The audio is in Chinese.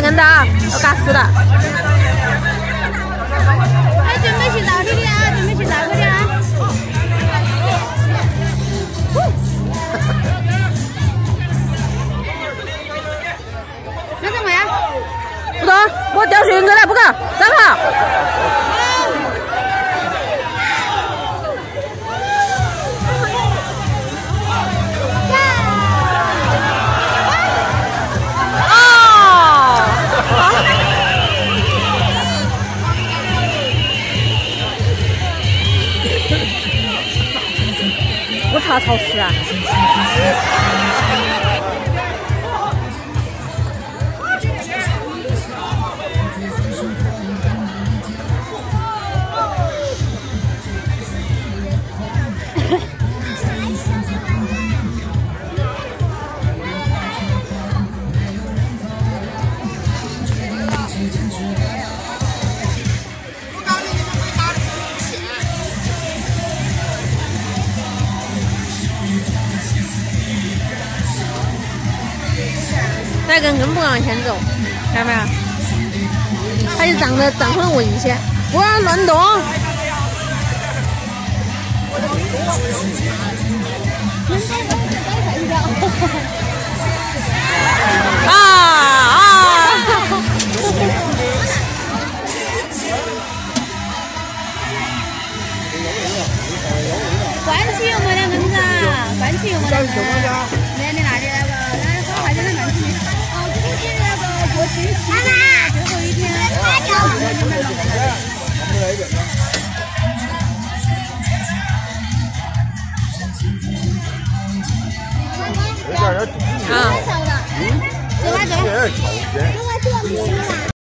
的啊，要嘎死了。哎，准备去绕你的啊，准备去绕我的啊。那什么呀？不懂，我掉水哥来，不查超市啊！那个硬不往前走，看到没有？它就站着站很危险，不要乱动。啊 啊！关起油没得蚊子，关起油没得蚊子。个过星期最后一天，马上就能弄啊。